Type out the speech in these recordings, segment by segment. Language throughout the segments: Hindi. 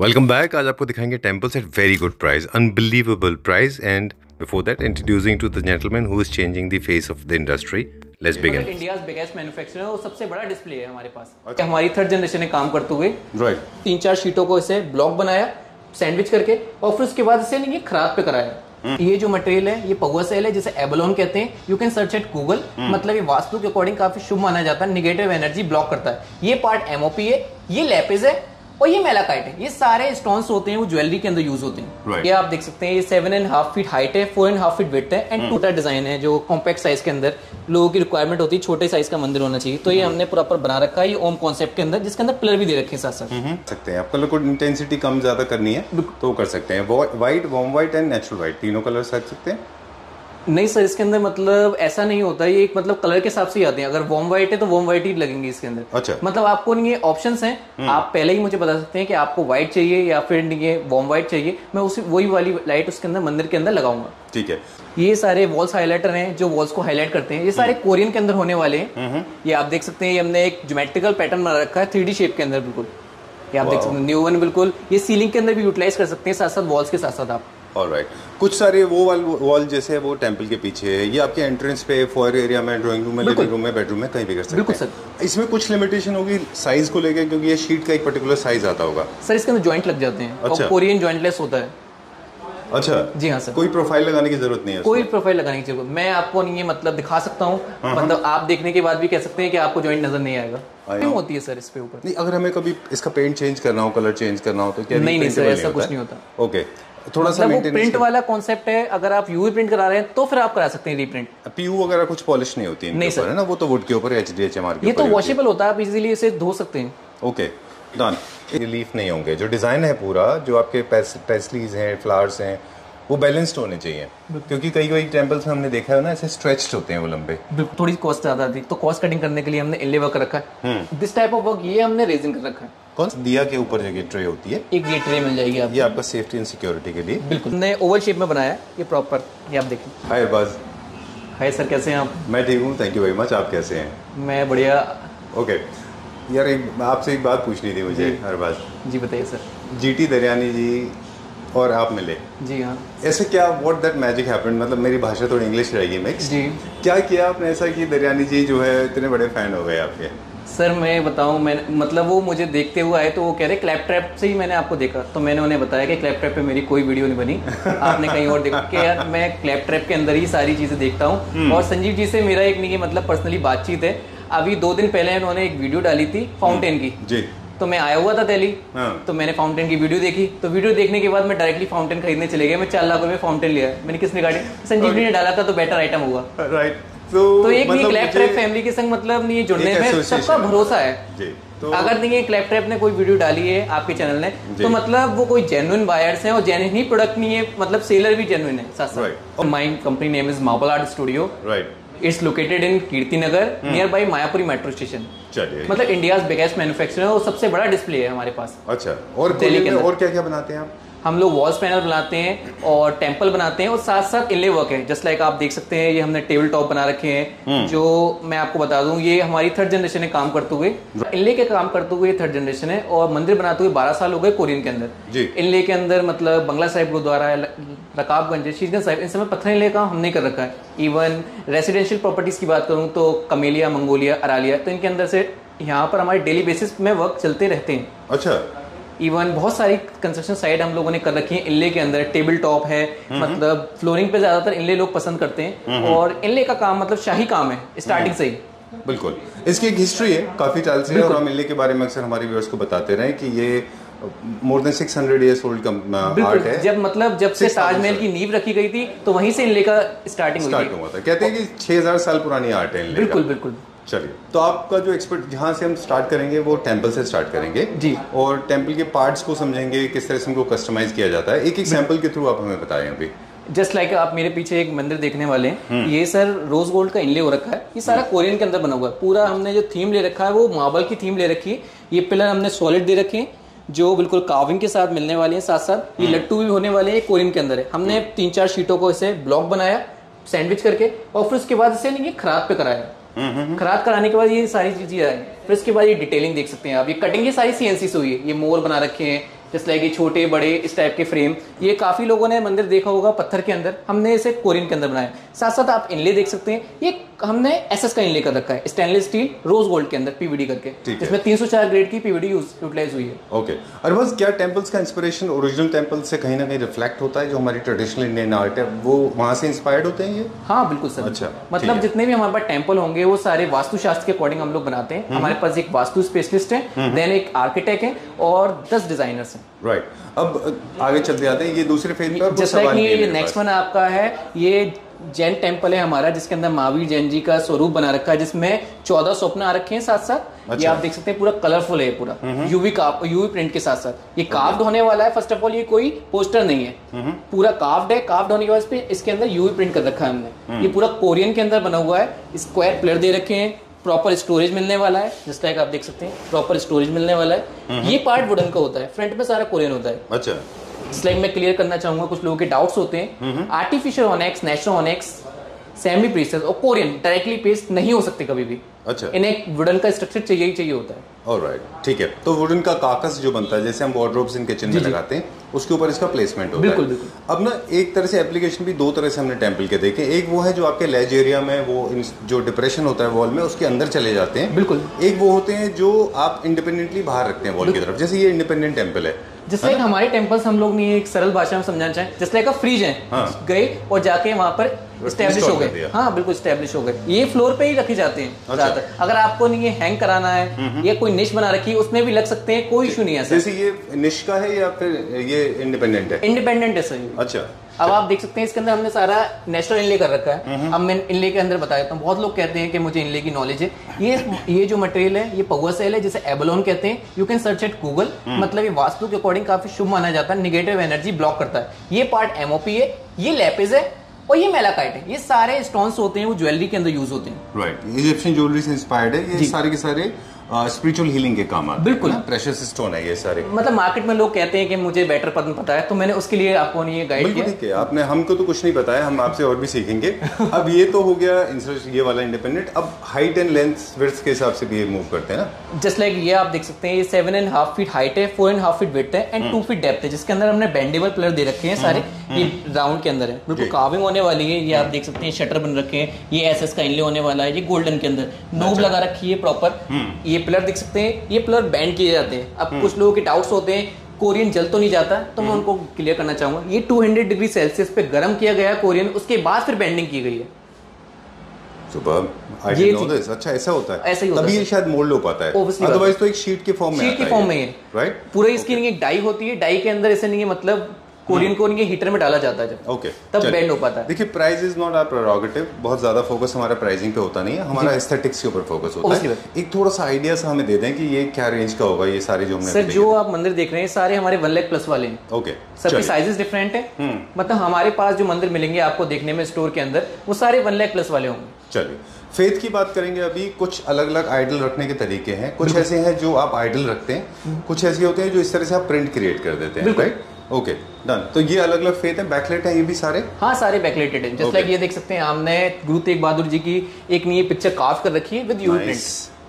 वेलकम बैक आज आपको दिखाएँगे temples at very good price unbelievable price and before that introducing to the gentleman who is changing the face of the industry let's begin India biggest manufacturer और सबसे बड़ा डिस्प्ले है हमारे पास। अच्छा। हमारी थर्ड जनरेशन ने काम करते हुए राइट तीन चार शीटों को इसे ब्लॉक बनाया सैंडविच करके और फिर उसके बाद इसे नहीं खराब पे कराया। हम्म। ये जो मटेरियल है ये पहुआ सेल है जिसे एबलोन कहते हैं। You can search at Google मतलब ये वास्तु के अकॉर्डिंग काफ़ी शुभ माना जाता है। निगेटिव एनर्जी ब्लॉक करता है। ये पार्ट एमओपी है। ये लेपिस है। और ये मेलाकाइट है। ये सारे स्टोन्स होते हैं वो ज्वेलरी के अंदर यूज़ होते हैं। Right. ये आप देख सकते हैं ये seven and half feet height है four and half feet with है एंड टूटा डिज़ाइन है जो कॉम्पैक्ट साइज़ के अंदर लोगों की रिक्वायरमेंट होती है छोटे साइज़ का मंदिर होना चाहिए। तो ये हमने प्रॉपर बना रखा है ये ओम कॉन्सेप्ट के अंदर जिसके अंदर पिलर भी दे रखे हैं साथ साथ सकते हैं। आपको लोग इंटेंसिटी कम ज़्यादा करनी है तो कर सकते हैं। White warm white and natural white तीनों कलर रख सकते हैं? नहीं सर इसके अंदर मतलब ऐसा नहीं होता ये एक मतलब कलर के हिसाब से ही आते हैं। अगर वॉम व्हाइट है तो वॉम व्हाइट ही लगेंगे इसके अंदर। अच्छा। मतलब आपको नहीं ये ऑप्शन हैं। हम्म। आप पहले ही मुझे बता सकते हैं कि आपको व्हाइट चाहिए या फिर नहीं ये वॉम व्हाइट चाहिए। मैं उसी वही वाली लाइट उसके अंदर मंदिर के अंदर लगाऊँगा। ठीक है। ये सारे वॉल्स हाईलाइटर हैं जो वॉल्स को हाईलाइट करते हैं। ये सारे कोरियन हम्म। के अंदर होने वाले हैं। हम्म, ये आप देख सकते हैं ये हमने एक ज्योमेट्रिकल पैटर्न बना रखा है थ्री शेप के अंदर बिल्कुल। ये आप देख सकते हैं न्यू वन बिल्कुल। ये सीलिंग के अंदर भी यूटिलाइज कर सकते हैं साथ साथ वॉल्स के साथ साथ आप। राइट कुछ सारे वो वाल वॉल जैसे है वो टेंपल के पीछे है ये आपके एंट्रेंस पे फॉर एरिया में ड्राइंग रूम में लिविंग रूम में बेडरूम में कहीं भी कर सकते बिल्कुल सर। इसमें कुछ लिमिटेशन होगी साइज़ को लेकर क्योंकि ये शीट का एक पर्टिकुलर साइज़ आता होगा। सर इसके अंदर ज्वाइंट लग जाते हैं। अच्छा। कोरियन ज्वाइंटलेस होता है। अच्छा। जी हाँ सर। कोई प्रोफ़ाइल लगाने की ज़रूरत नहीं है कोई प्रोफ़ाइल लगाने की ज़रूरत मैं आपको नहीं ये मतलब दिखा सकता हूँ। हाँ, हाँ। मतलब आप देखने के बाद भी कह सकते हैं कि आपको ज्वाइंट नज़र नहीं आएगा। क्यों होती है सर इस पे ऊपर? नहीं अगर हमें कभी इसका पेंट चेंज करना हो कलर चेंज करना हो तो क्या नहीं नहीं सर ऐसा कुछ नहीं होता। ओके थोड़ा मतलब सा प्रिंट वाला कॉन्सेप्ट है अगर आप यूवी प्रिंट करा रहे हैं तो फिर आप करा सकते हैं रीप्रिंट पीयू वगैरह कुछ पॉलिश नहीं होती नहीं सर। है ना? वो तो वुड के ऊपर H D H M R ये तो वॉशेबल होता है। आप इजीली इसे धो सकते हैं। ओके डन रिलीफ नहीं होंगे। जो डिज़ाइन है पूरा जो आपके पेस्लीज हैं फ्लावर्स हैं वो बैलेंस्ड होने चाहिए। क्योंकि कई कई टेम्पल्स में हमने देखा है ना ऐसे स्ट्रेच्ड होते हैं वो लंबे। थोड़ी कॉस्ट ज़्यादा थी। तो कॉस्ट कटिंग करने के लिए हमने इले वर्क रखा है। दिस टाइप ऑफ़ वर्क ये हमने रेजिन कर रखा है। कौन सा दिया के ऊपर जगह ट्रे होती है? एक ये ट्रे मिल जाएगी आपको। ये आपका सेफ्टी एंड सिक्योरिटी के लिए। बिल्कुल। हमने ओवल शेप में बनाया ये प्रॉपर ये आप देखिए। हाय अरबाज हाय सर कैसे हैं आप? मैं ठीक हूँ थैंक यू वेरी मच आप कैसे हैं? मैं बढ़िया। ओके यार एक आपसे एक बात पूछनी थी मुझे अरबाज बात जी बताइए सर जी टी दरियानी जी और आप मिले। जी हाँ। ऐसे क्या व्हाट दैट मैजिक हैपेंड मतलब मेरी भाषा थोड़ी इंग्लिश रहेगी मिक्स जी। क्या किया आपने ऐसा कि दरियानी जी जो है इतने बड़े फ़ैन हो गए आपके? सर मैं बताऊँ मैं मतलब वो मुझे देखते हुए आए तो वो कह रहे क्लैप ट्रैप से ही मैंने आपको देखा। तो मैंने उन्हें बताया कि क्लैप ट्रैप पे मेरी कोई वीडियो नहीं बनी। आपने कहीं और देखा कि यार मैं क्लैप ट्रैप के अंदर ही सारी चीज़ें देखता हूँ। हम्म। और संजीव जी से मेरा एक नहीं मतलब पर्सनली बातचीत है। अभी दो दिन पहले उन्होंने एक वीडियो डाली थी फाउंटेन की। जी। तो मैं आया हुआ था दिल्ली। हाँ। तो मैंने फाउंटेन की वीडियो देखी। तो वीडियो देखने के बाद मैं डायरेक्टली फाउंटेन खरीदने चले गया मैं चार लाख रुपए फाउंटेन लिया। मैंने किस रिगार्डिंग संजीव जी ने डाला था तो बेटर आइटम होगा राइट तो, तो एक मतलब क्लैप ट्रैप फैमिली के संग मतलब नहीं जुड़ने में सबका भरोसा है। तो अगर नहीं क्लैप ट्रैप ने कोई वीडियो डाली है आपके चैनल ने तो मतलब वो कोई जेन्युइन बायर्स हैं और जेन्युइन ही प्रोडक्ट नहीं है मतलब सेलर भी जेन्युइन है साथ साथ my company name is Marble Art Studio right it's located in Kirti Nagar near by Mayapuri metro station चलिए। मतलब इंडिया बिगेस्ट मैन्युफैक्चरर और सबसे बड़ा डिस्प्ले है हमारे पास। अच्छा और दिल्ली के और क्या क्या बनाते हैं आप? हम लोग वॉल्स पैनल बनाते हैं और टेंपल बनाते हैं और साथ साथ इले वर्क है। जस्ट लाइक आप देख सकते हैं ये हमने टेबल टॉप बना रखे हैं हम्म। जो मैं आपको बता दूँ ये हमारी थर्ड जनरेशन है काम करते हुए इनले के काम करते हुए थर्ड जनरेशन है और मंदिर बनाते हुए बारह साल हो गए कोरियन के अंदर। इनले के अंदर मतलब बंगला साहिब गुरुद्वारा है रकाबगंज है शीशगंज साहिब इन समय पत्थर इनले का हमने कर रखा है। इवन रेसिडेंशियल प्रॉपर्टीज़ की बात करूँ तो कमेलिया मंगोलिया अरालिया तो इनके अंदर से यहाँ पर हमारे डेली बेसिस में वर्क चलते रहते हैं। अच्छा। इवन बहुत सारी कंस्ट्रक्शन साइट हम लोगों ने कर रखी है। इनले के अंदर टेबल टॉप है मतलब फ्लोरिंग पे ज़्यादातर इनले लोग पसंद करते हैं। और इनले का काम मतलब शाही काम है स्टार्टिंग से ही। बिल्कुल। इसकी एक हिस्ट्री है काफ़ी चाल से और हम इनले के बारे में अक्सर हमारे व्यूअर्स को बताते रहे कि ये more than 600 years old art है। जब मतलब जब से ताजमहल की नींव रखी गई थी तो वहीं से इनले का स्टार्टिंग हुआ था। कहते हैं कि 6000 साल पुरानी आर्ट है बिल्कुल बिल्कुल। चलिए। तो आपका जो एक्सपर्ट जहाँ से हम स्टार्ट करेंगे वो टेंपल से स्टार्ट करेंगे। जी। और टेंपल के पार्ट्स को समझेंगे किस तरह से उनको कस्टमाइज किया जाता है। एक एक सैंपल के थ्रू आप हमें बताएँ अभी। जस्ट लाइक like आप मेरे पीछे एक मंदिर देखने वाले हैं हम्म। ये सर रोज गोल्ड का इनले हो रखा है। ये सारा कोरियन हम्म। के अंदर बना हुआ है। पूरा हमने जो थीम ले रखा है वो मार्बल की थीम ले रखी है। ये पिलर हमने सॉलिड दे रखे हैं जो बिल्कुल काविंग के साथ मिलने वाले हैं। साथ साथ ये हम्म। लट्टू भी होने वाले हैं कोरियन के अंदर है। हमने तीन चार शीटों को इसे ब्लॉक बनाया सैंडविच करके और फिर उसके बाद इसे नहीं खराब पे कराया। खराब कराने के बाद ये सारी चीज़ें आई। फिर इसके बाद ये डिटेलिंग देख सकते हैं आप। ये कटिंग ये सारी सीएनसी से हुई। है ये मोर बना रखे हैं जैसे लाइक ये छोटे, बड़े, इस टाइप के फ्रेम ये काफ़ी लोगों ने मंदिर देखा होगा पत्थर के अंदर। हमने इसे कोरियन के अंदर बनाया। साथ साथ आप इनले देख सकते हैं। ये हमने एसएस का इनले कर रखा है स्टेनलेस स्टील रोज गोल्ड के अंदर पीवीडी करके। जिसमें 304 ग्रेड की पीवीडी यूटिलाइज हुई है। ओके और बस क्या टेम्पल्स का इंस्पिरेशन ओरिजिनल टेंपल से कहीं ना कहीं रिफ्लेक्ट होता है जो हमारी ट्रेडिशनल इंडियन आर्ट है वो वहाँ से इंस्पायर्ड होते हैं ये? हाँ बिल्कुल सर। अच्छा, मतलब जितने भी हमारे पास टेंपल होंगे वो सारे वास्तुशास्त्र के अकॉर्डिंग हम लोग बनाते हम्म। हैं हमारे पास एक वास्तु स्पेशलिस्ट है देन एक आर्किटेक्ट है और दस डिजाइनर्स हैं। राइट अब आगे चलते आते हैं ये दूसरे फ़ेज़ पर जैसा कि ये नेक्स्ट वन आपका है ये जैन टेंपल है हमारा जिसके अंदर महावीर जैन जी का स्वरूप बना रखा है जिसमें चौदह स्वप्न आ रखे हैं साथ साथ अच्छा। ये। आप देख सकते हैं पूरा कलरफुल है पूरा। यूवी का यूवी प्रिंट के साथ साथ ये कार्व्ड होने वाला है फ़र्स्ट ऑफ़ ऑल ये कोई पोस्टर नहीं है। पूरा कार्व्ड है कार्व्ड होने के बाद पे इसके अंदर यूवी प्रिंट कर रखा है हमने। ये पूरा कोरियन के अंदर बना हुआ है स्क्वायर प्लेयर दे रखे हैं प्रॉपर स्टोरेज मिलने वाला है जिस टाइप आप देख सकते हैं प्रॉपर स्टोरेज मिलने वाला है। ये पार्ट वुडन का होता है फ्रंट में सारा कोरियन होता है। अच्छा। स्लाइड में क्लियर करना चाहूँगा कुछ लोगों के डाउट्स होते हैं। Artificial onyx natural onyx semi precious और कोरियन डायरेक्टली पेस्ट नहीं हो सकते कभी भी। अच्छा। इन्हें एक वुडन का स्ट्रक्चर चाहिए ही चाहिए होता है। ऑलराइट ठीक है। तो वुडन का काकस जो बनता है जैसे हम वार्ड्रोब्स इन किचन में लगाते हैं उसके ऊपर इसका प्लेसमेंट होता बिल्कुल, है। बिल्कुल। अब ना एक तरह से एप्लीकेशन भी दो तरह से हमने टेंपल के देखे। एक वो है जो आपके लेज एरिया में वो जो डिप्रेशन होता है वॉल में उसके अंदर चले जाते हैं। बिल्कुल। एक वो होते हैं जो आप इंडिपेंडेंटली बाहर रखते हैं वॉल की तरफ़। जैसे ये इंडिपेंडेंट टेंपल है। जैसे एक हमारे टेम्पल्स हम लोग ने एक सरल भाषा में समझाना चाहें जैसे एक फ्रीज है हाँ। गए और जाके वहाँ पर स्टैब्लिश हो गए। हाँ बिल्कुल स्टैब्लिश हो गए। ये फ्लोर पे ही रखे जाते हैं अच्छा। अगर आपको नहीं ये हैंग कराना है या कोई निश बना रखी है उसमें भी लग सकते हैं कोई इशू नहीं है सर जैसे ये का है या फिर ये इंडिपेंडेंट है? इंडिपेंडेंट है सर। अच्छा। अब आप देख सकते हैं इसके अंदर हमने सारा नेचुरल इनले कर रखा है। अब मैं इनले के अंदर बता देता हूँ। बहुत लोग कहते हैं कि मुझे इनले की नॉलेज है। ये ये जो मटेरियल है ये पगुआ सेल है जिसे एबलोन कहते हैं। You can search at Google मतलब ये वास्तु के अकॉर्डिंग काफ़ी शुभ माना जाता है। निगेटिव एनर्जी ब्लॉक करता है। ये पार्ट एमओपी है ये लेपिस है और ये मेलाकाइट है। ये सारे स्टोन्स होते हैं वो ज्वेलरी के अंदर यूज़ होते हैं। राइट इजिप्शियन ज्वेलरी से इंस्पायर्ड है। ये सारे के सारे स्पिरिचुअल हीलिंग के काम आते बिल्कुल। प्रेशर स्टोन है ये सारे। मतलब मार्केट में लोग कहते हैं कि मुझे बेटर पता पता है तो मैंने उसके लिए आपको ये गाइड किया। है आपने हमको तो कुछ नहीं बताया हम आपसे और भी सीखेंगे। अब ये तो हो गया ये वाला इंडिपेंडेंट अब हाइट एंड लेंथ विड्थ के हिसाब से भी ये मूव करते हैं ना। जस्ट लाइक ये आप देख सकते हैं ये seven and half feet height है four and half feet with है एंड टू फीट डेप्थ है जिसके अंदर हमने बेंडेबल प्लेयर दे रखे हैं सारे ये राउंड के अंदर है। बिल्कुल। काविंग होने वाली है ये आप देख सकते हैं शटर बन रखे हैं ये एस का इनले होने वाला है ये गोल्डन के अंदर। नोब लगा रखी है प्रॉपर ये प्लेयर देख सकते हैं ये प्लेयर बैंड किए जाते हैं। अब कुछ लोगों के डाउट्स होते हैं कोरियन जल तो नहीं जाता तो मैं उनको क्लियर करना चाहूँगा। ये 200 डिग्री सेल्सियस पे गर्म किया गया कोरियन उसके बाद फिर बेंडिंग की गई है। अच्छा ऐसा होता है। ऐसा ही होता तभी है। शायद मोल्ड हो पाता है। अदरवाइज़ तो एक शीट के फॉर्म में शीट के फॉर्म में है राइट पूरा इसकी नहीं डाई होती है डाई के अंदर ऐसे नहीं है मतलब कोरियन को नहीं हीटर में डाला जाता है जब। ओके तब bend हो पाता है। देखिए price is not our prerogative बहुत ज़्यादा फोकस हमारा प्राइसिंग पे होता नहीं है हमारा एस्थेटिक्स के ऊपर फोकस होता है। एक थोड़ा सा आइडिया सा हमें दे दें कि ये क्या रेंज का होगा ये सारे जो हमने सर जो आप मंदिर देख रहे हैं सारे हमारे वन लाख प्लस वाले हैं। ओके सबके। साइजेस डिफरेंट है। हम्म। मतलब हमारे पास जो मंदिर मिलेंगे आपको देखने में स्टोर के अंदर वो सारे वन लाख प्लस वाले होंगे। चलिए फेथ की बात करेंगे अभी कुछ अलग अलग आइडल रखने के तरीके हैं। कुछ ऐसे हैं जो आप आइडल रखते हैं कुछ ऐसे होते हैं जो इस तरह से आप प्रिंट क्रिएट कर देते हैं राइट ओके डन तो ये अलग अलग फेथ है बैकलेट है ये भी सारे? हाँ सारे बैकलेटेड हैं। जस्ट लाइक ये देख सकते हैं हमने गुरु तेग बहादुर जी की एक नहीं पिक्चर काफ कर रखी है विद यू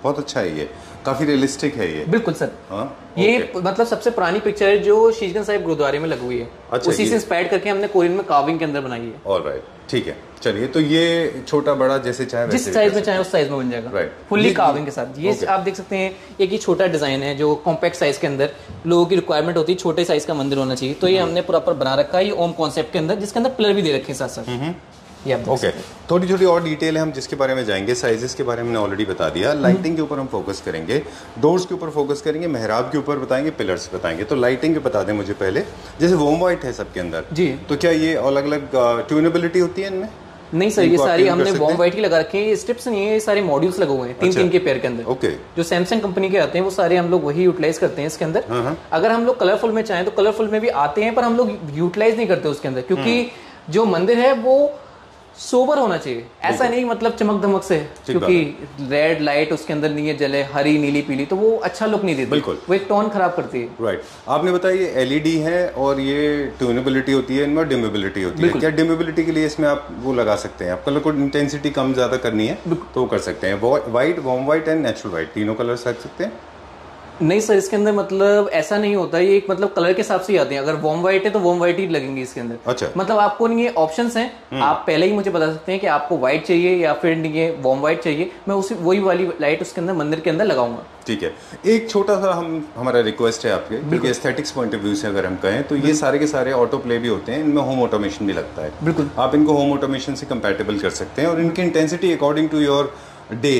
बहुत अच्छा है ये। काफ़ी रियलिस्टिक है ये। बिल्कुल सर। हाँ? ये मतलब सबसे पुरानी पिक्चर है जो शीशगंज साहिब गुरुद्वारे में लगी हुई है। अच्छा, उसी से इंस्पायर करके हमने कोरियन में काविंग के अंदर बनाई है। ऑल राइट ठीक है। चलिए तो ये छोटा बड़ा जैसे चाहे जिस साइज़ में चाहे उस साइज़ में बन जाएगा। Right. फुल्ली काविंग के साथ। ये आप देख सकते हैं एक ये छोटा डिज़ाइन है जो कॉम्पैक्ट साइज़ के अंदर लोगों की रिक्वायरमेंट होती है छोटे साइज़ का मंदिर होना चाहिए। तो ये हम्म। हमने प्रॉपर बना रखा है ये ओम कॉन्सेप्ट के अंदर जिसके अंदर पिलर भी दे रखे हैं साथ साथ ये ओके थोड़ी थोड़ी और डिटेल है हम जिसके बारे में जाएँगे साइजेस के बारे में हमने ऑलरेडी बता दिया। लाइटिंग के ऊपर हम फोकस करेंगे डोर्स के ऊपर फोकस करेंगे मेहराब के ऊपर बताएँगे पिलर्स बताएँगे। तो लाइटिंग के बता दें मुझे पहले। जैसे वोम वाइट है सबके अंदर जी। तो क्या ये अलग अलग ट्यूनेबिलिटी होती है इनमें? नहीं सर ये सारी हमने वॉम हैं? व्हाइट की लगा रखे हैं। ये स्ट्रिप्स नहीं है ये सारे मॉड्यूल्स लगे हुए हैं तीन अच्छा। तीन के पेयर के अंदर। ओके जो सैमसंग कंपनी के आते हैं वो सारे हम लोग वही यूटिलाइज करते हैं इसके हाँ, अंदर अगर हम लोग कलरफुल में चाहें तो कलरफुल में भी आते हैं पर हम लोग यूटिलाइज नहीं करते उसके अंदर। क्योंकि हम्म। जो मंदिर है वो सोबर होना चाहिए। ऐसा नहीं मतलब चमक धमक से क्योंकि रेड लाइट उसके अंदर नहीं है जले हरी नीली पीली तो वो अच्छा लुक नहीं देती। बिल्कुल। वो एक टोन खराब करती है। राइट आपने बताया ये एलईडी है और ये ट्यूनेबिलिटी होती है इनमें डिमेबिलिटी होती है। क्या डिमेबिलिटी के लिए इसमें आप वो लगा सकते हैं? आप कलर को इंटेंसिटी कम ज़्यादा करनी है तो कर सकते हैं। White warm white and natural white तीनों कलर रख सकते हैं। नहीं सर इसके अंदर मतलब ऐसा नहीं होता ये एक मतलब कलर के हिसाब से ही आते हैं। अगर वॉम व्हाइट है तो वॉम व्हाइट ही लगेंगे इसके अंदर। अच्छा। मतलब आपको नहीं ये ऑप्शंस हैं। आप पहले ही मुझे बता सकते हैं कि आपको व्हाइट चाहिए या फिर नहीं ये वॉम व्हाइट चाहिए। मैं उसी वही वाली लाइट उसके अंदर मंदिर के अंदर लगाऊँगा। ठीक है। एक छोटा सा हम हमारा रिक्वेस्ट है आपके क्योंकि एस्थेटिक्स पॉइंट ऑफ़ व्यू से अगर हम कहें तो ये सारे के सारे ऑटो प्ले भी होते हैं इनमें होम ऑटोमेशन भी लगता है। बिल्कुल। आप इनको होम ऑटोमेशन से कंपैटिबल कर सकते हैं और इनकी intensity according to your day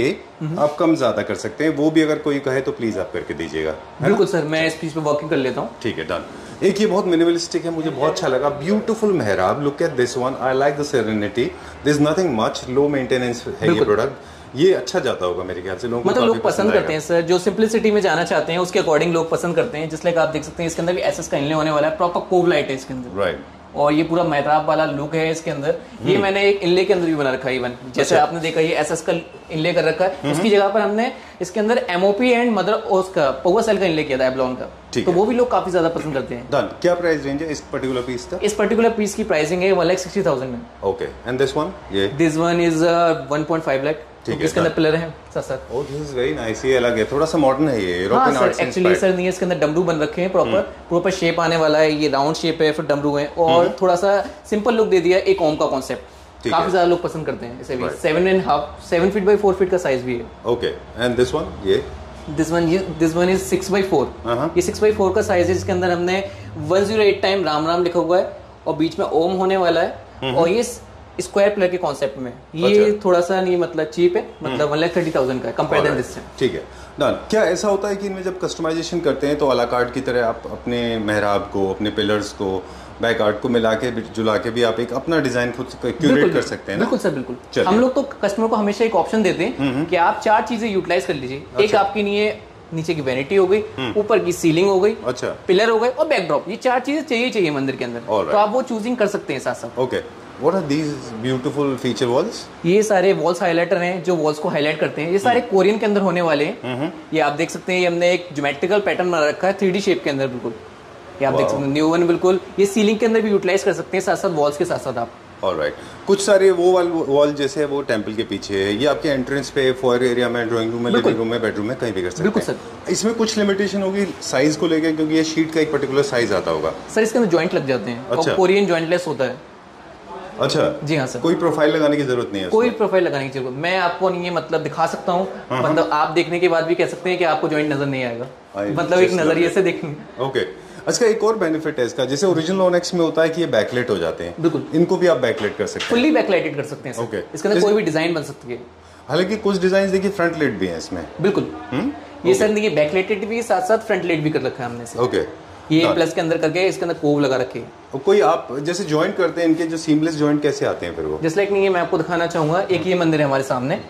आप कम ज़्यादा कर सकते हैं। वो भी अगर कोई कहे तो प्लीज़ आप करके दीजिएगा बिल्कुल सर मैं इस पीस पे वर्किंग कर लेता हूँ। ठीक है डन एक ये बहुत मिनिमलिस्टिक है मुझे बहुत अच्छा लगा। ब्यूटीफुल मेहराब look at this one I like the serenity this is nothing much low maintenance है ये प्रोडक्ट ये अच्छा जाता होगा मेरे ख्याल से लोगों मतलब लोग पसंद आएगा। करते हैं सर जो सिंपलिसिटी में जाना चाहते हैं उसके अकॉर्डिंग लोग पसंद करते हैं जिस लाइक आप देख सकते हैं इसके अंदर भी एसएस का इनले होने वाला है प्रॉपर कोव लाइट है इसके अंदर। राइट और ये पूरा मेहराब वाला लुक है इसके अंदर। हम्म। ये मैंने एक इनले के अंदर भी बना रखा है इवन जैसे अच्छा। आपने देखा ये एसएस का इनले कर रखा हम्म। है। उसकी जगह पर हमने इसके अंदर M O P and mother उसका पवर सेल का इनले किया था एब्लॉन का। तो वो भी लोग काफ़ी ज़्यादा पसंद करते हैं। डन क्या प्राइस रेंज है इस पर्टिकुलर पीस का? इस पर्टिकुलर पीस की प्राइसिंग है वन लाख सिक्सटी थाउज़ेंड में। ओके एंड दिस वन ये? This one is one point five lakh ठीक है, इसके अंदर पिलर है sir sir. Oh this is very nice ये अलग है थोड़ा सा मॉडर्न है ये यूरोपियन सर एक्चुअली सर नहीं इसके अंदर डमरू बन रखे प्रॉपर हम्म। प्रॉपर शेप आने वाला है ये राउंड शेप है फिर डमरू है और थोड़ा सा सिंपल लुक दे दिया एक ओम का कॉन्सेप्ट काफ़ी ज़्यादा लोग पसंद करते हैं इसे भी। Seven and half seven feet by four feet का साइज़ भी है। ओके एंड दिस वन ये? This one this one is six by four. ये सिक्स बाई फोर का साइज़ है जिसके अंदर हमने one zero eight time Ram Ram लिखा हुआ है और बीच में ओम होने वाला है और ये स्क्वायर प्लेयर के कॉन्सेप्ट में। ये हम्म। अच्छा। थोड़ा सा नहीं मतलब चीप है हम्म। मतलब वन लाख थर्टी थाउज़ेंड का कंपेयर दिस ठीक है। डन क्या ऐसा होता है कि इनमें जब कस्टमाइजेशन करते हैं तो अला कार्ड की तरह आप अपने मेहराब को अपने पिलर्स को बैक आर्ट को मिला के जुला के भी आप एक अपना डिज़ाइन खुद क्यूरेट कर सकते हैं बिल्कुल सर बिल्कुल। हम लोग तो कस्टमर को हमेशा एक ऑप्शन देते हैं कि आप चार चीज़ें यूटिलाइज कर लीजिए। एक अच्छा। आपकी नहीं है नीचे की वैनिटी हो गई ऊपर की सीलिंग हो गई अच्छा। पिलर हो गए और बैकड्रॉप ये चार चीज़ें चाहिए चाहिए मंदिर के अंदर. तो आप वो चूजिंग कर सकते हैं साथ साथ okay what are these beautiful feature walls ये सारे वॉल्स हाइलाइटर हैं जो वॉल्स को हाईलाइट करते हैं। ये सारे हम्म। कोरियन के अंदर होने वाले हैं। ये आप देख सकते हैं ये हमने एक ज्योमेट्रिकल पैटर्न बना रखा है थ्री शेप के अंदर बिल्कुल। ये आप देख सकते हैं न्यू वन बिल्कुल। ये सीलिंग के अंदर भी यूटिलाइज कर सकते हैं साथ साथ वॉल्स के साथ साथ आप ऑलराइट कुछ सारे वो वाल वॉल जैसे है वो टेंपल के पीछे है। ये आपके एंट्रेंस पे फोयर एरिया में ड्राइंग रूम में लिविंग रूम में बेडरूम में कहीं भी कर सकते बिल्कुल हैं। इसमें कुछ लिमिटेशन होगी साइज़ को लेकर क्योंकि ये शीट का एक पर्टिकुलर साइज़ आता होगा। सर इसके अंदर ज्वाइंट लग जाते हैं। अच्छा। और कोरियन ज्वाइंटलेस होता है। अच्छा जी हाँ सर। कोई प्रोफ़ाइल लगाने की ज़रूरत नहीं है कोई प्रोफ़ाइल लगाने की ज़रूरत मैं आपको नहीं ये मतलब दिखा सकता हूँ मतलब आप देखने के बाद भी कह सकते हैं कि आपको जॉइंट नज़र नहीं आएगा। मतलब एक नज़रिए से देखेंगे ओके अच्छा एक और बेनिफिट है इसका। जैसे ओरिजिनल ओनेक्स में होता है कि ये बैकलेट हो जाते हैं। बिल्कुल। इनको भी आप बैकलेट कर सकते हैं। फुल्ली बैकलाइटेड कर सकते हैं. सर। इसके अंदर कोई भी डिज़ाइन बन सकती है। हालाँकि कुछ डिज़ाइन देखिए फ्रंट लेट भी है इसमें। बिल्कुल। ये सर देखिए बैकलाइटेड भी साथ साथ फ्रंट लाइट भी कर रखा है हमने ओके ये प्लस के अंदर करके इसके अंदर कोव लगा रखे और कोई आप जैसे ज्वाइंट करते हैं इनके जो सीमलेस ज्वाइंट कैसे आते हैं फिर वो? जस्ट लाइक नहीं है मैं आपको दिखाना चाहूँगा एक ये मंदिर है हमारे सामने।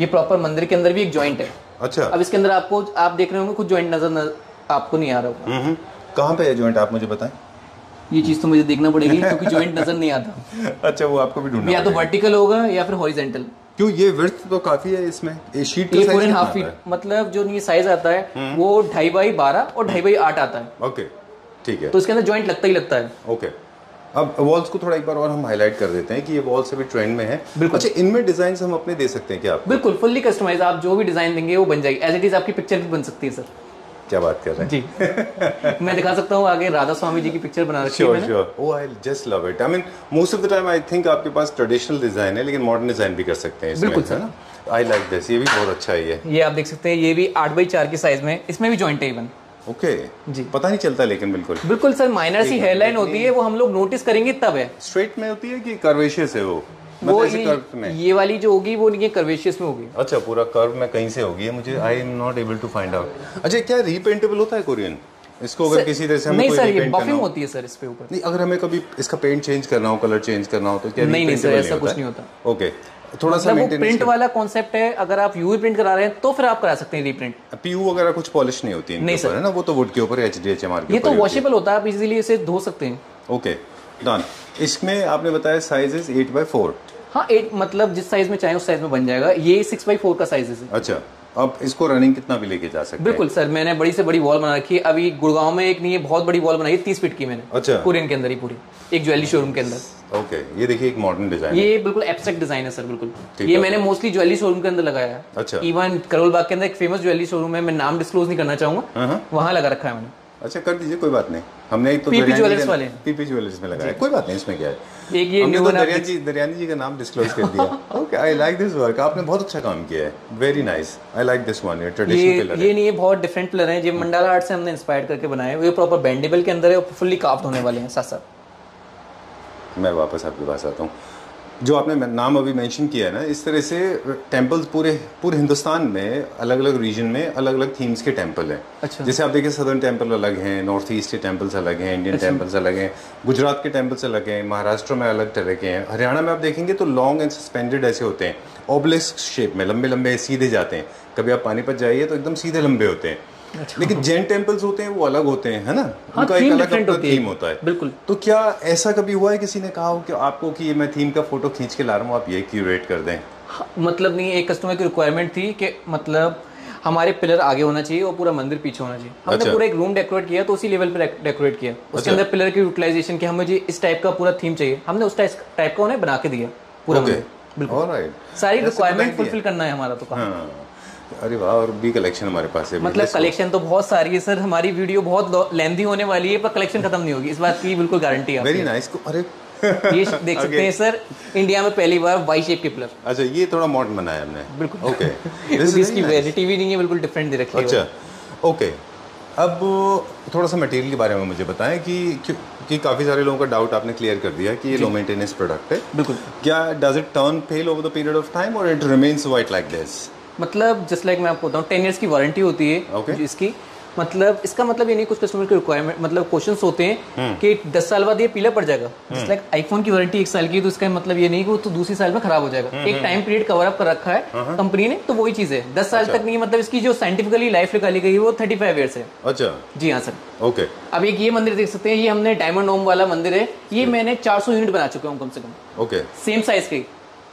ये प्रॉपर मंदिर के अंदर भी एक जॉइंट है। अच्छा। अब इसके अंदर आपको आप देख रहे होंगे कुछ जॉइंट नज़र आपको नहीं आ रहा होगा। हम्म कहाँ पे है ज्वाइंट आप मुझे बताएँ? ये चीज़ तो मुझे देखना पड़ेगी क्योंकि जॉइंट नज़र नहीं आता। अच्छा वो आपको भी ढूंढना या तो वर्टिकल होगा या फिर हॉरिजेंटल क्यों ये विड्थ तो काफ़ी है इसमें। ये शीट का साइज़ हाफ़ फीट मतलब जो ये साइज़ आता है वो ढाई बाई बारह और ढाई बाई आठ आता है। ओके ठीक है। तो इसके अंदर जॉइंट लगता ही लगता है। ओके अब वॉल्स को थोड़ा एक बार और हम हाईलाइट कर देते हैं कि ये वॉल्स अभी ट्रेंड में है। बिल्कुल। अच्छा इनमें डिज़ाइन हम अपने दे सकते हैं क्या आप बिल्कुल फुल्ली कस्टमाइज आप जो भी डिज़ाइन देंगे वो बन जाएगी। एज इट इज़ आपकी पिक्चर भी बन सकती है सर क्या बात कर रहे हैं? जी। मैं दिखा सकता हूँ आगे राधा स्वामी जी की पिक्चर बना रखी है sure oh I just love it I mean most of the time I think आपके पास ट्रेडिशनल डिज़ाइन है लेकिन मॉडर्न डिज़ाइन भी कर सकते हैं बिल्कुल, ना? आई लाइक दिस ये भी बहुत अच्छा है ये। ये आप देख सकते हैं ये भी आठ बाई चार की साइज़ में इसमें भी जॉइंट है इवन ओके। जी। पता नहीं चलता लेकिन बिल्कुल। बिल्कुल सर माइनर सी हेयरलाइन होती है वो हम लोग नोटिस करेंगे तब है। स्ट्रेट में होती है कि कर्वेशियस है वो? वो मतलब ये, में। ये वाली जो होगी वो नहीं कर्वेशियस में होगी। अच्छा पूरा कर्व में कहीं से होगी मुझे? I am not able to find out अच्छा क्या रीपेंटेबल होता है कोरियन इसको अगर किसी तरह से हमें नहीं कोई सर ये बफिंग होती है सर इस पे ऊपर। नहीं अगर हमें कभी इसका पेंट चेंज करना हो कलर चेंज करना हो तो क्या नहीं, नहीं सर, ऐसा कुछ नहीं होता। ओके थोड़ा सा मतलब वो प्रिंट वाला कॉन्सेप्ट है अगर आप यूवी प्रिंट करा रहे हैं तो फिर आप करा सकते हैं रीप्रिंट पीयू वगैरह कुछ पॉलिश नहीं होती है नहीं, सर। है ना? वो तो वुड के ऊपर H D H M R ये तो वॉशेबल होता है। आप इजीली इसे धो सकते हैं। ओके डन इसमें आपने बताया size is eight by four हाँ एट मतलब जिस साइज़ में चाहे उस साइज़ में बन जाएगा। ये सिक्स बाई फोर का साइज़ है अच्छा। अब इसको रनिंग कितना भी लेके जा सकते हैं। बिल्कुल सर मैंने बड़ी से बड़ी वॉल बना रखी है। अभी गुड़गांव में एक नहीं है बहुत बड़ी वॉल बनाई है तीस फीट की मैंने। अच्छा। पूरे इनके अंदर ही पूरी। एक ज्वेलरी शोरूम के अंदर। ओके ये देखिए एक मॉडर्न डिज़ाइन ये बिल्कुल एब्स्ट्रैक्ट डिज़ाइन है सर बिल्कुल। ये मैंने मोस्टली ज्वेलरी शोरूम के अंदर लगाया है। अच्छा। इवन करोल बाग के अंदर एक फ़ेमस ज्वेलरी शोरूम है मैं नाम डिस्क्लोज नहीं करना चाहूँगा। वहाँ वहाँ लगा रखा है मैंने। अच्छा कर दीजिए कोई बात नहीं। हमने एक तो दरियानी ज्वेलर्स वाले। PP ज्वेलर्स में लगाया। कोई बात नहीं इसमें क्या है? एक ये हमने न्यू तो दरियानी जी दरियानी जी का नाम डिस्क्लोज कर दिया। Okay I like this work आपने बहुत अच्छा काम किया है। Very nice I like this one ये ट्रेडिशनल ये पिलर ये नहीं है बहुत डिफरेंट पिलर है। ये मंडाला आर्ट से हमने इंस्पायर करके बनाए हैं। ये प्रॉपर बेंडेबल के अंदर है और फुल्ली काफ्ट होने वाले हैं साथ साथ मैं वापस आपके पास आता हूँ। जो आपने नाम अभी मेंशन किया है ना इस तरह से टेम्पल्स पूरे पूरे हिंदुस्तान में अलग अलग रीजन में अलग अलग थीम्स के टेंपल हैं। अच्छा। जैसे आप देखिए सदर्न टेंपल अलग हैं नॉर्थ ईस्ट के टेम्पल्स अलग हैं इंडियन टेम्पल्स अलग हैं गुजरात के टेम्पल्स अलग हैं महाराष्ट्र में अलग तरह के हैं। हरियाणा में आप देखेंगे तो लॉन्ग एंड सस्पेंडेड ऐसे होते हैं ओब्लिस्क शेप में लंबे लंबे सीधे जाते हैं। कभी आप पानीपत जाइए तो एकदम सीधे लंबे होते हैं। लेकिन जैन टेम्पल्स होते हैं वो अलग होते हैं है ना? हाँ, उनका एक अलग अपना थीम होता है। बिल्कुल। तो क्या ऐसा कभी हुआ है किसी ने कहा हो कि आपको कि मैं थीम का फ़ोटो खींच के ला रहा हूँ आप ये क्यूरेट कर दें? हाँ, मतलब नहीं एक कस्टमर की रिक्वायरमेंट थी कि मतलब हमारे पिलर आगे होना चाहिए और पूरा मंदिर पीछे होना चाहिए। हमने अच्छा। पूरा एक रूम डेकोरेट किया तो उसी लेवल पे डेकोरेट किया। उसके अंदर पिलर की यूटिलाइजेशन की हमें जी इस टाइप का पूरा थीम चाहिए हमने उस टाइप का उन्हें बना के दिया पूरा ओके मंदिर। ऑलराइट सारी रिक्वायरमेंट फुलफिल करना है हमारा तो काम। हाँ। अरे वाह और भी कलेक्शन हमारे पास है मतलब कलेक्शन तो बहुत सारी है सर हमारी वीडियो बहुत लेंदी होने वाली है पर कलेक्शन खत्म नहीं होगी। इस बात की बिल्कुल गारंटी है वेरी नाइस अरे। ये देख सकते हैं सर इंडिया में पहली बार वाई शेप के पिलर अच्छा ये थोड़ा मॉडर्न बनाया हमने। बिल्कुल। ओके क्योंकि इसकी वेराइटी भी नहीं है बिल्कुल डिफरेंट दे रखी है अच्छा ओके अब थोड़ा सा मटेरियल के बारे में मुझे बताएँ कि कि, कि काफ़ी सारे लोगों का डाउट आपने क्लियर कर दिया कि ये लो मेंटेनेंस प्रोडक्ट है। बिल्कुल। क्या does it turn pale over the period of time और it remains white like this मतलब जस्ट लाइक मैं आपको बताऊँ टेन ईयर्स की वारंटी होती है Okay. इसकी। मतलब इसका मतलब ये नहीं कुछ कस्टमर की रिक्वायरमेंट मतलब क्वेश्चंस होते हैं हम्म। कि दस साल बाद ये पीला पड़ जाएगा। जस्ट लाइक आईफोन की वारंटी एक साल की है, तो इसका मतलब ये नहीं कि वो तो दूसरी साल में खराब हो जाएगा। हम्म, एक टाइम पीरियड कवर अप कर रखा है कंपनी ने तो वही चीज़ है। दस साल अच्छा। तक नहीं मतलब इसकी जो साइंटिफिकली लाइफ निकाली गई है वो थर्टी फाइव ईयर्स है। अच्छा। जी हाँ सर। ओके अब एक ये मंदिर देख सकते हैं ये हमने डायमंड ओम वाला मंदिर है। ये मैंने 400 यूनिट बना चुका हूँ कम से कम। ओके सेम साइज़ के।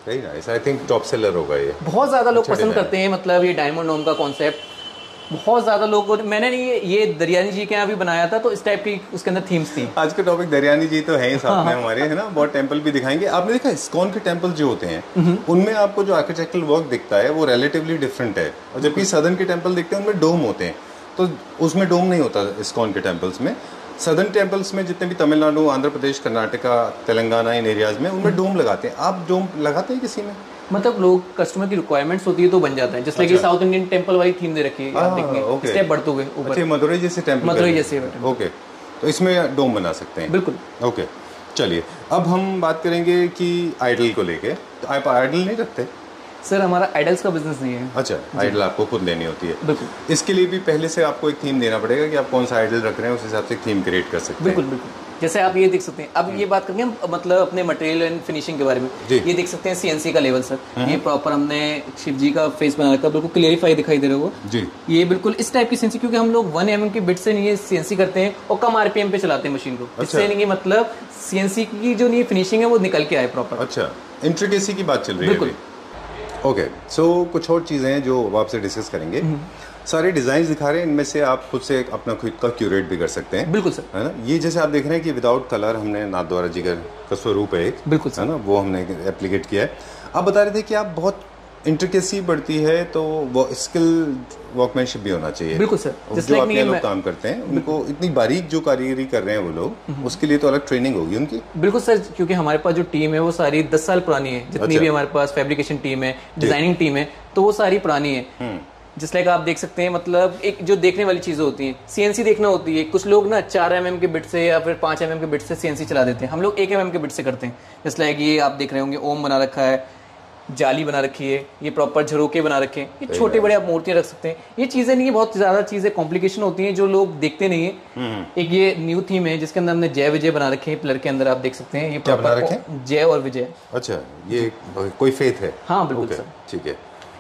Very nice I think top seller होगा ये। बहुत ज़्यादा लोग पसंद करते हैं मतलब ये डायमंड होम का कॉन्सेप्ट बहुत ज़्यादा लोग मैंने नहीं ये- ये दरियानी जी के यहाँ भी बनाया था तो इस टाइप की उसके अंदर थीम्स थी। आज का टॉपिक दरियानी जी तो है ही साथ में हमारे है ना? बहुत टेंपल भी दिखाएँगे। आपने देखा इस्कॉन के टेंपल जो होते हैं उनमें आपको जो आर्किटेक्चरल वर्क दिखता है वो रिलेटिवली डिफरेंट है। और जबकि सदर्न के टेंपल दिखते हैं उनमें डोम होते हैं। तो उसमें डोम नहीं होता इस्कॉन के टेम्पल्स में। सदर्न टेंपल्स में जितने भी तमिलनाडु आंध्र प्रदेश कर्नाटका तेलंगाना इन एरियाज़ में उनमें डोम लगाते हैं। आप डोम लगाते हैं किसी में? मतलब लोग कस्टमर की रिक्वायरमेंट्स होती है तो बन जाता है। जैसे कि साउथ इंडियन टेंपल वाली थीम दे रखी है आप हाँ. स्टेप बढ़ते हुए ऊपर। अच्छा मदुरई जैसे टेंपल मदुरई जैसे ओके तो इसमें डोम बना सकते हैं। बिल्कुल। ओके चलिए अब हम बात करेंगे कि आइडल को लेके। तो आप आइडल नहीं रखते? सर हमारा आइडल्स का बिज़नेस नहीं है। अच्छा आइडल आपको खुद लेनी होती है। बिल्कुल। इसके लिए भी पहले से आपको एक थीम देना पड़ेगा कि आप कौन सा आइडल रख रहे हैं उस हिसाब से थीम क्रिएट कर सकते बिल्कुल हैं। बिल्कुल जैसे आप ये देख सकते हैं अब ये बात करेंगे हम मतलब अपने मटेरियल एंड फिनिशिंग के बारे में। ये देख सकते हैं सीएनसी का लेवल सर ये प्रॉपर हमने शिव जी का फेस बना रखा बिल्कुल क्लियरिफाई दिखाई दे रहा होगा जी। ये बिल्कुल इस टाइप की सीएनसी क्योंकि हम लोग वन एम के बिट से नहीं सीएनसी करते हैं और कम आरपीएम पे चलाते हैं मशीन को। इससे नहीं मतलब सीएनसी की जो नहीं फिनिशिंग है वो निकल के आए प्रॉपर अच्छा। इंट्रिकेसी की बात चल रही है बिल्कुल। ओके सो कुछ और चीज़ें हैं जो अब आपसे डिस्कस करेंगे। हम्म। सारे डिज़ाइन दिखा रहे हैं इनमें से आप खुद से अपना खुद का क्यूरेट भी कर सकते हैं। बिल्कुल सर। है ना? ये जैसे आप देख रहे हैं कि विदाउट कलर हमने नाथ द्वारा जिगर का स्वरूप है एक बिल्कुल है ना? वो हमने एप्लीकेट किया है। आप बता रहे थे कि आप बहुत इंट्रिकेसी बढ़ती है तो वो स्किल वर्कमैनशिप भी होना चाहिए। बिल्कुल सर जो लाइक अपने लोग काम करते हैं उनको इतनी बारीक जो कारीगरी कर रहे हैं वो लोग उसके लिए तो अलग ट्रेनिंग होगी उनकी। बिल्कुल सर क्योंकि हमारे पास जो टीम है वो सारी दस साल पुरानी है जितनी अच्छा। भी हमारे पास फैब्रिकेशन टीम है डिज़ाइनिंग टीम है तो वो सारी पुरानी है। जिस लाइक आप देख सकते हैं मतलब एक जो देखने वाली चीज़ें होती हैं सीएनसी देखना होती है। कुछ लोग ना चार एम के बिट से या फिर पाँच एम के बिट से सीएनसी चला देते हैं। हम लोग एक एम के बिट से करते हैं। जिस लाइक ये आप देख रहे होंगे ओम बना रखा है जाली बना रखी है ये प्रॉपर झरोके बना रखे हैं। ये छोटे बड़े आप मूर्तियाँ रख सकते हैं। ये चीज़ें नहीं है बहुत ज़्यादा चीज़ें कॉम्प्लिकेशन होती हैं जो लोग देखते नहीं है। एक ये न्यू थीम है जिसके अंदर हमने जय विजय बना रखे हैं पिलर के अंदर आप देख सकते हैं। ये क्या बना रखे जय और विजय। अच्छा ये कोई फेथ है? हाँ बिल्कुल ठीक है।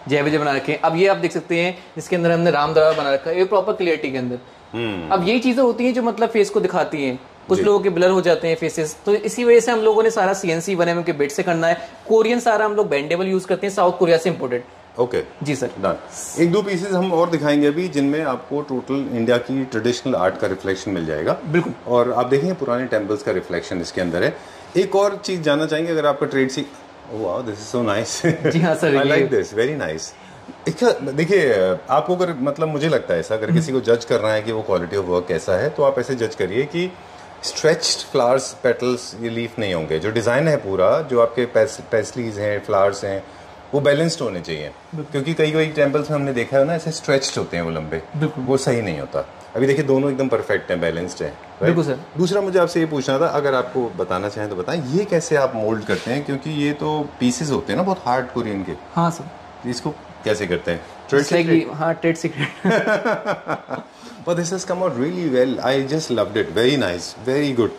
जय विजय बना रखे हैं। अब ये आप देख सकते हैं इसके अंदर हमने राम दरबार बना रखा है ये प्रॉपर क्लियरिटी के अंदर। हम्म। अब यही चीज़ें होती हैं जो मतलब फेस को दिखाती हैं। कुछ लोगों के ब्लर हो जाते हैं फेसेस तो इसी वजह से हम लोगों ने सारा सीएनसी वन एम के बेट से करना है। कोरियन सारा हम लोग बेंडेबल यूज़ करते हैं साउथ कोरिया से imported okay ji sir done एक दो पीसेस हम और दिखाएँगे अभी जिनमें आपको टोटल इंडिया की ट्रेडिशनल आर्ट का रिफ्लेक्शन मिल जाएगा। बिल्कुल। और आप देखेंगे पुराने टेम्पल्स का रिफ्लेक्शन इसके अंदर है। एक और चीज़ जानना चाहेंगे अगर आपका ट्रेड सी वाह दिस इज़ सो नाइस जी हाँ, sir, I like this very nice देखिए आपको अगर मतलब मुझे लगता है ऐसा अगर किसी को जज करना है कि वो क्वालिटी ऑफ़ वर्क कैसा है तो आप ऐसे जज करिए कि स्ट्रेच्ड फ्लावर्स पेटल्स ये लीफ नहीं होंगे। जो डिज़ाइन है पूरा जो आपके पेस्लीज हैं फ्लावर्स हैं वो बैलेंस्ड होने चाहिए। क्योंकि कई कई टेम्पल्स में हमने देखा है ना ऐसे स्ट्रेच्ड होते हैं वो लंबे। वो सही नहीं होता। अभी देखिए दोनों एकदम परफेक्ट हैं बैलेंस्ड हैं बिल्कुल सर। दूसरा मुझे आपसे ये पूछना था अगर आपको बताना चाहें तो बताएँ ये कैसे आप मोल्ड करते हैं? क्योंकि ये तो पीसेस होते हैं ना बहुत हार्ड कोरियन के। हाँ सर। इसको कैसे करते हैं? Like ये- हाँ trade secret But this has come out really well. I just loved it. Very nice. Very good.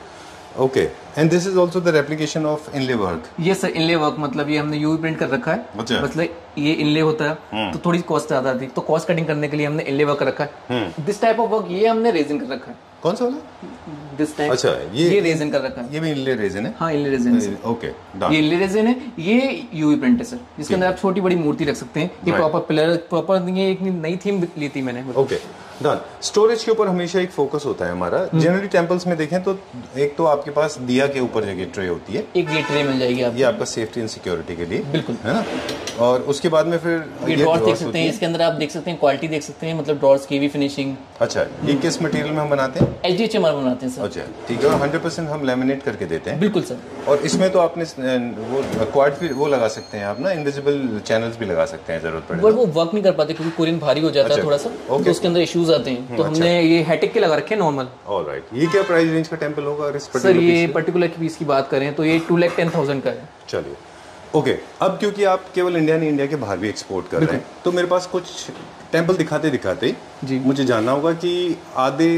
Okay. And this is also the replication of inlay work. ये सर इनले वर्क मतलब ये हमने यूवी प्रिंट कर रखा है। अच्छा। मतलब ये इनले होता है तो थोड़ी कॉस्ट ज़्यादा थी। तो कॉस्ट कटिंग करने के लिए हमने इनले वर्क कर रखा है। दिस टाइप ऑफ़ वर्क ये हमने रेजिन कर रखा है। कौन सा वाला? दिस टाइप अच्छा, ये- ये रेजिन कर रखा है। ये भी इनले रेजन है? हाँ इनले रेजिन ओके ये इनले रेजिन है। ये यूवी प्रिंट है सर जिसके अंदर आप छोटी बड़ी मूर्ति रख सकते हैं। ये. प्रॉपर पिलर प्रॉपर ये एक नई थीम ली थी मैंने। ओके डन स्टोरेज के ऊपर हमेशा एक फोकस होता है हमारा। जनरली टेम्पल्स में देखें तो एक तो आपके पास दिया के ऊपर जगह ट्रे होती है। एक ये ट्रे मिल जाएगी आपको। ये आपका सेफ्टी एंड सिक्योरिटी के लिए। बिल्कुल। है ना? और उसके बाद में फिर ये ड्रॉर्स देख सकते हैं। इसके अंदर आप देख सकते हैं क्वालिटी देख सकते हैं मतलब ड्रॉर्स की भी फिनिशिंग अच्छा ये किस मटेरियल में हम बनाते हैं? एच डी बनाते हैं सर अच्छा ठीक है। और हंड्रेड परसेंट हम लेमिनेट करके देते हैं। बिल्कुल सर और इसमें तो आपने वो क्वाड भी वो लगा सकते हैं आप ना? इनविजिबल चैनल्स भी लगा सकते हैं ज़रूरत पड़े वो वर्क नहीं कर पाते क्योंकि कोरियन भारी हो जाता है अच्छा, थोड़ा सा। तो उसके अंदर इश्यूज़ आते हैं। तो हमने ये हैटिक के लगा रखे हैं नॉर्मल ऑल राइट ये क्या प्राइस रेंज का टेंपल होगा? अगर इस सर ये पर्टिकुलर पीस की बात करें तो ये टू लैख टेन थाउज़ेंड का है। चलिए। ओके अब क्योंकि आप केवल इंडिया नहीं इंडिया के बाहर भी एक्सपोर्ट कर रहे हैं तो मेरे पास कुछ टेंपल दिखाते दिखाते जी। मुझे जानना होगा कि आधे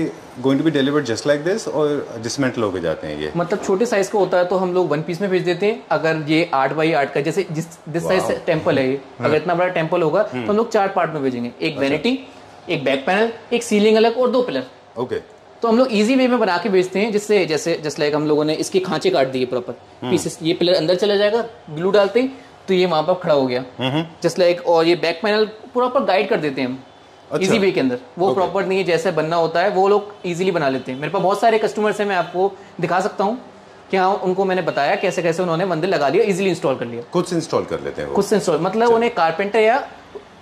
going to be delivered just like this और डिसमेंटल होके जाते हैं ये? मतलब छोटे साइज़ का होता है तो हम लोग वन पीस में भेज देते हैं। अगर ये आठ बाई आठ का जैसे जिस जिस साइज़ टेंपल है ये अगर इतना बड़ा टेंपल होगा तो हम लोग चार पार्ट में भेजेंगे। एक वैनिटी एक बैक पैनल एक सीलिंग अलग और दो पिलर ओके तो हम लोग इजी वे में बना के बेचते हैं जिससे जैसे जस्ट लाइक हम लोगों ने इसके खांचे काट दिए प्रॉपर पीसेस ये पिलर अंदर चला जाएगा ग्लू डालते ही तो ये वहाँ पर खड़ा हो गया। जस्ट लाइक और ये बैक पैनल प्रॉपर गाइड कर देते हैं हम। अच्छा। इजी वे के अंदर। वो Okay. प्रॉपर नहीं है जैसे बनना होता है वो लोग इजीली बना लेते हैं। मेरे पास बहुत सारे कस्टमर्स हैं मैं आपको दिखा सकता हूँ। कि हाँ उनको मैंने बताया कैसे कैसे उन्होंने मंदिर लगा लिया इजीली इंस्टॉल कर लिया। से इंस्टॉल कर लेते हैं वो। खुद इंस्टॉल मतलब उन्हें कारपेंटर या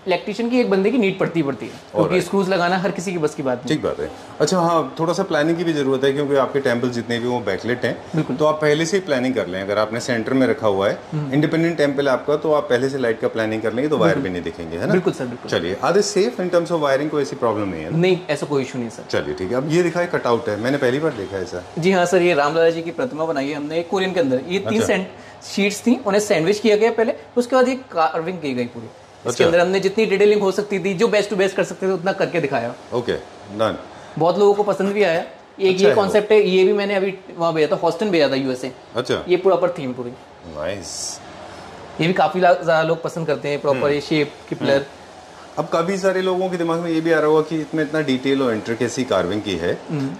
इलेक्ट्रिशियन की एक बंदे की नीड पड़ती पड़ती है क्योंकि Alright. स्क्रूज लगाना हर किसी की बस की बात नहीं। ठीक बात है। अच्छा हाँ थोड़ा सा प्लानिंग की भी ज़रूरत है क्योंकि आपके टेंपल जितने भी वो बैकलेट हैं तो आप पहले से ही प्लानिंग कर लें। अगर आपने सेंटर में रखा हुआ है इंडिपेंडेंट टेंपल आपका तो आप पहले से लाइट का प्लानिंग कर लेंगे तो वायर भी नहीं दिखेंगे है ना? बिल्कुल सर बिल्कुल। चलिए are safe in terms of wiring कोई ऐसी प्रॉब्लम नहीं है नहीं ऐसा कोई इशू नहीं सर। चलिए ठीक है। अब ये दिखाए कटआउट है। मैंने पहली बार देखा है ऐसा। जी हाँ सर ये रामलाला जी की प्रतिमा बनाई है हमने एक कोरियन के अंदर। ये तीन अच्छा। शीट्स थी उन्हें सैंडविच किया गया पहले उसके बाद ये कार्विंग की गई पूरी। इसके अच्छा। अंदर हमने जितनी डिटेलिंग हो सकती थी जो बेस्ट टू बेस्ट कर सकते थे उतना करके दिखाया। ओके डन बहुत लोगों को पसंद भी आया। एक अच्छा ये कॉन्सेप्ट है ये भी मैंने अभी वहाँ भेजा था हॉस्टन भेजा था यूएसए अच्छा। ये प्रॉपर थीम पूरी। नाइस ये भी काफ़ी ज़्यादा लोग पसंद करते हैं प्रॉपर ये शेप की पिलर अब काफ़ी सारे लोगों के दिमाग में ये भी आ रहा होगा कि इसमें इतना डिटेल और इंट्रिकेसी कार्विंग की है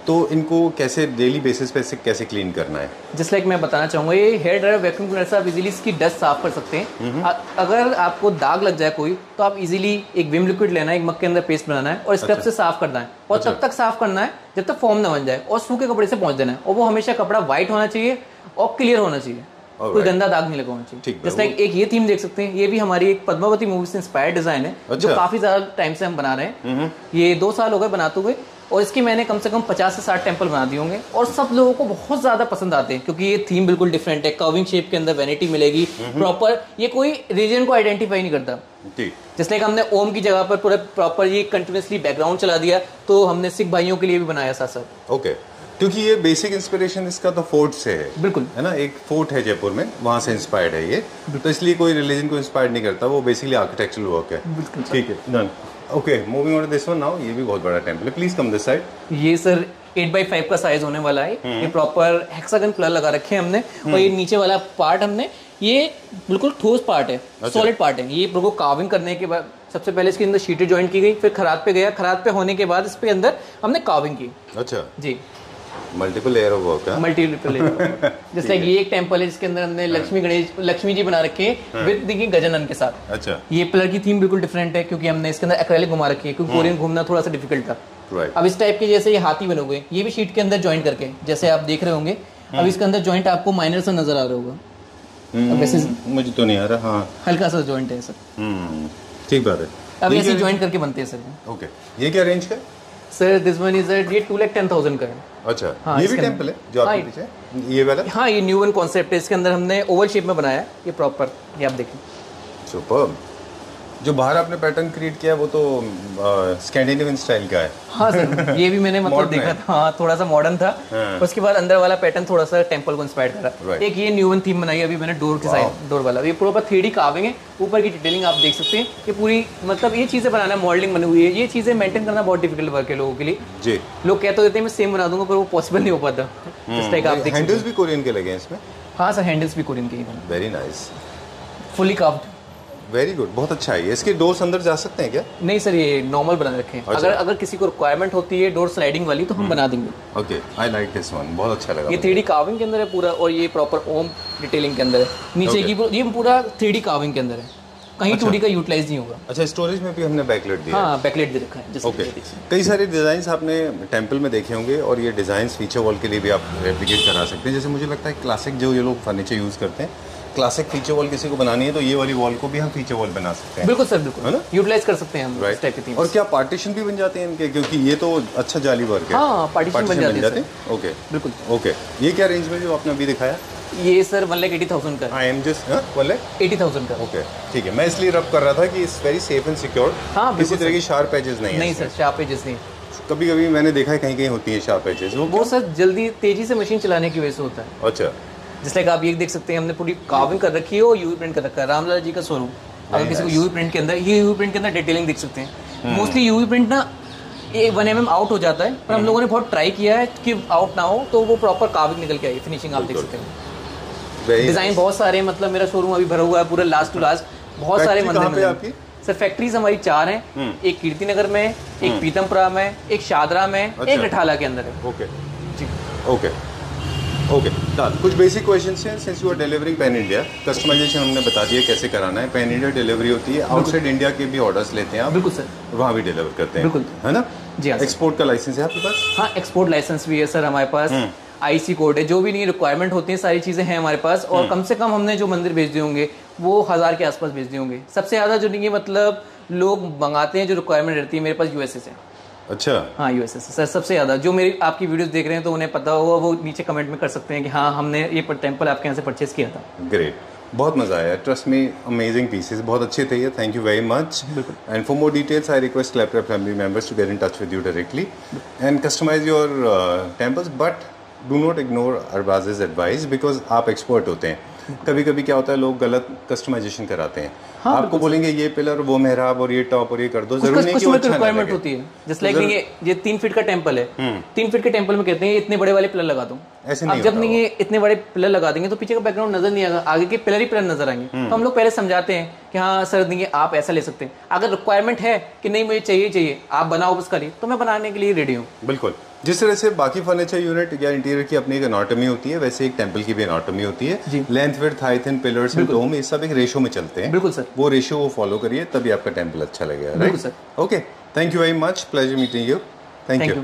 तो इनको कैसे डेली बेसिस पे कैसे क्लीन करना है? जस्ट लाइक मैं बताना चाहूँगा ये हेयर ड्रायर वैक्यूम क्लीनर से आप इजीली इसकी डस्ट साफ़ कर सकते हैं। अ- अगर आपको दाग लग जाए कोई तो आप इजीली एक विम लिक्विड लेना है एक मग के अंदर पेस्ट बनाना है और स्क्रब से साफ़ करना है। और तब तक साफ़ करना है जब तक फॉर्म ना बन जाए और सूखे कपड़े से पहुँच देना है। और वो हमेशा कपड़ा व्हाइट होना चाहिए और क्लियर होना चाहिए। कोई गंदा दाग नहीं लगा होना चाहिए जस्ट लाइक एक ये थीम देख सकते हैं ये भी हमारी एक पद्मावती मूवी से इंस्पायर्ड डिज़ाइन है जो अच्छा। काफ़ी ज़्यादा टाइम से हम बना रहे हैं। ये दो साल हो गए बनाते हुए और इसकी मैंने कम से कम 50 से 60 टेंपल बना दिए होंगे और सब लोगों को बहुत ज़्यादा पसंद आते हैं क्योंकि ये थीम बिल्कुल डिफरेंट है। कर्विंग शेप के अंदर वैनिटी मिलेगी प्रॉपर ये कोई रीजन को आइडेंटिफाई नहीं करता। ठीक जैसे लाइक हमने ओम की जगह पर पूरा प्रॉपर ये कंटिन्यूसली बैकग्राउंड चला दिया तो हमने सिख भाइयों के लिए भी बनाया साथ साथ ओके क्योंकि ये बेसिक इंस्पिरेशन इसका तो फोर्ट से है बिल्कुल। है ना? एक फोर्ट है जयपुर में वहाँ से इंस्पायर्ड है ये। तो इसलिए कोई रिलीजन को इंस्पायर्ड नहीं करता वो बेसिकली आर्किटेक्चरल वर्क है। ठीक है done okay moving on this one now ये भी बहुत बड़ा टेंपल है। प्लीज़ कम दिस साइड ये सर 8 बाई फाइव का साइज़ होने वाला है। ये प्रॉपर हेक्सागन पिलर लगा रखे हैं हमने और ये नीचे वाला पार्ट हमने ये बिल्कुल ठोस पार्ट है सॉलिड पार्ट है। ये बिल्कुल कार्विंग करने के बाद सबसे पहले इसके अंदर शीटें ज्वाइन की गई फिर खराब पे गया खराब पे होने के बाद इस पे अंदर हमने कार्विंग की। अच्छा। जी। मल्टीपल लेयर ऑफ़ वर्क है मल्टीपल जैसे ये एक टेंपल है जिसके अंदर हमने लक्ष्मी गणेश लक्ष्मी जी बना रखे हैं विद देखिए गजानन के साथ। अच्छा। ये पिलर की थीम बिल्कुल डिफरेंट है क्योंकि हमने इसके अंदर एक्रेलिक घुमा रखी है क्योंकि कोरियन घूमना थोड़ा सा डिफ़िकल्ट था। राइट अब इस टाइप के जैसे ये हाथी बने हुए ये भी शीट के अंदर ज्वाइंट करके जैसे आप देख रहे होंगे अब इसके अंदर ज्वाइंट आपको माइनर सा नज़र आ रहा होगा। वैसे मुझे तो नहीं आ रहा हाँ। हल्का सा ज्वाइंट है सर हम्म, ठीक बात है। अब ऐसे ज्वाइंट करके बनते हैं सर ओके। ये क्या रेंज का है? सर दिस वन इज़ ये टू लैख टेन थाउज़ेंड का है। अच्छा हाँ, ये भी टेंपल है जो आपके हाँ, पीछे ये वाला? हाँ ये न्यू वन कॉन्सेप्ट है इसके अंदर हमने ओवल शेप में बनाया है ये प्रॉपर ये आप देखें। सुपर जो बाहर आपने पैटर्न क्रिएट किया है वो तो स्कैंडिनेवियन स्टाइल का है। हाँ सर ये भी मैंने मतलब देखा था। हाँ थोड़ा सा मॉडर्न था। हाँ। उसके बाद अंदर वाला पैटर्न थोड़ा सा टेंपल को इंस्पायर करा। Right. एक ये न्यू वन थीम बनाई अभी मैंने डोर के साइड डोर वाला। ये पूरा थ्री डी काविंग है। ऊपर की डिटेलिंग आप देख सकते हैं ये पूरी मतलब ये चीज़ें बनाना मॉडलिंग बनी हुई है। ये चीज़ें मेंटेन करना बहुत डिफ़िकल्ट वर्क है लोगों के लिए। जी। लोग कहते होते हैं मैं सेम बना दूँगा पर वो पॉसिबल नहीं हो पाता। इस टाइप आप हैंडल्स भी कोरियन के लगे हैं इसमें। हाँ सर हैंडल्स भी कोरियन के ही very nice fully carved very good बहुत अच्छा है इसके डोर्स अंदर जा सकते हैं क्या? नहीं सर ये नॉर्मल बना रखे हैं। अच्छा। अगर अगर किसी को रिक्वायरमेंट होती है डोर स्लाइडिंग वाली तो हम बना देंगे। Okay I like this one बहुत अच्छा लगा ये थ्री डी काविंग के अंदर है पूरा और ये प्रॉपर ओम डिटेलिंग के अंदर है। नीचे की ये पूरा थ्री डी काविंग के अंदर है। कहीं डी का यूटिलाइज नहीं होगा। अच्छा स्टोरेज में भी हमने बैकलेट दिया हाँ। बैकलेट दे रखा है ओके सकते कई सारे डिज़ाइंस आपने टेंपल में देखे होंगे और ये डिज़ाइंस फीचर वॉल के लिए भी आप रेप्लिकेट करा सकते हैं। जैसे मुझे लगता है क्लासिक जो ये लोग फर्नीचर यूज़ करते हैं क्लासिक फीचर वॉल किसी को बनानी है तो ये वाली वॉल को भी हम फीचर वॉल बना सकते हैं। बिल्कुल सर बिल्कुल। है ना? यूटिलाइज कर सकते हैं हम इस टाइप की थीम और क्या पार्टीशन भी बन जाते हैं इनके? क्योंकि ये तो अच्छा जाली वर्क है। हाँ, partition बन जाते हैं, ओके बिल्कुल। ओके ये क्या रेंज में जो आपने अभी दिखाया? ये sir one lakh eighty thousand का। आई एम जस्ट बोले एटी थाउज़ेंड का। ओके ठीक है मैं इसलिए रब कर रहा था कि it's very safe and secure हाँ, किसी तरह की शार्प एजेस नहीं है नहीं सर शार्प एजेस नहीं कभी कभी मैंने देखा है कहीं कहीं होती है शार्प एजेस वो वो सर जल्दी तेज़ी से मशीन चलाने की वजह से होता है। अच्छा। जिस लाइक आप ये देख सकते हैं हमने पूरी काविंग कर रखी है और यूवी प्रिंट कर रखा है। रामलाल जी का शोरूम अगर किसी को यूवी प्रिंट के अंदर ये यूवी प्रिंट के अंदर डिटेलिंग देख सकते हैं। मोस्टली यूवी प्रिंट ना ये वन एम आउट हो जाता है पर हम लोगों ने बहुत ट्राई किया है कि आउट ना हो तो वो प्रॉपर काविंग निकल के आई फिनिशिंग आप देख सकते हैं। डिज़ाइन बहुत सारे हैं मतलब मेरा शोरूम अभी भरा हुआ है पूरा लास्ट टू लास्ट बहुत सारे मंदिर सर फैक्ट्रीज हमारी चार हैं एक कीर्ति नगर में एक पीतमपुरा में एक शादरा में एक अच्छा। रठाला के अंदर है। ओके। ओके। ओके डन कुछ बेसिक क्वेश्चन हैं since you are delivering pan India customisation हमने बता दिया कैसे कराना है। पैन इंडिया डिलीवरी होती है आउटसाइड इंडिया के भी ऑर्डर्स लेते हैं आप बिल्कुल सर। वहाँ भी डिलीवर करते हैं। बिल्कुल। है ना? जी हाँ एक्सपोर्ट का लाइसेंस है आपके पास? हाँ एक्सपोर्ट लाइसेंस भी है सर हमारे पास। आईसी कोड है जो भी नहीं रिक्वायरमेंट होती है सारी चीज़ें हैं हमारे पास। और कम से कम हमने जो मंदिर भेज दिए होंगे वो हज़ार के आसपास भेज दिए होंगे। सबसे ज़्यादा जो नहीं है मतलब लोग मंगाते हैं जो रिक्वायरमेंट रहती है मेरे पास यूएसए से। अच्छा। हाँ से सर सबसे ज़्यादा जो मेरी आपकी वीडियोस देख रहे हैं तो उन्हें पता होगा वो नीचे कमेंट में कर सकते हैं कि हाँ हमने ये टेंपल आपके यहाँ से परचेज किया था। ग्रेट बहुत मज़ा आया। ट्रस्ट मी अमेजिंग पीसेस बहुत अच्छे थे ये. Thank you very much and for more details I request clapper family members to get in touch with you directly and customise your temples but do not ignore Arbaz advice because आप एक्सपर्ट होते हैं। कभी कभी क्या होता है लोग गलत कस्टमाइजेशन कराते हैं। हाँ, आपको बोलेंगे ये पिलर वो मेहराब और ये टॉप और ये कर दो। ज़रूर नहीं कि वो अच्छा रिक्वायरमेंट होती है। जस्ट लाइक ये ये तीन फीट का टेंपल है। तीन फीट के टेंपल में कहते हैं इतने बड़े वाले पिलर लगा दो। ऐसे अब नहीं जब नहीं ये इतने बड़े पिलर लगा देंगे तो पीछे का बैकग्राउंड नज़र नहीं आएगा। आगे के पिलर ही पिलर नज़र आएँगे। तो हम लोग पहले समझाते हैं कि हाँ सर नहीं आप ऐसा ले सकते हैं। अगर रिक्वायरमेंट है कि नहीं मुझे चाहिए चाहिए आप बनाओ बस करिए तो मैं बनाने के लिए रेडी हूँ। बिल्कुल। जिस तरह से बाकी फर्नीचर यूनिट या इंटीरियर की अपनी एक अनाटमी होती है वैसे एक टेंपल की भी अनाटमी होती है। Length width height and pillars and dome ये सब एक रेशो में चलते हैं। बिल्कुल सर। वो रेशो वो फॉलो करिए तभी आपका टेंपल अच्छा लगेगा बिल्कुल sir. Okay thank you very much pleasure meeting you thank you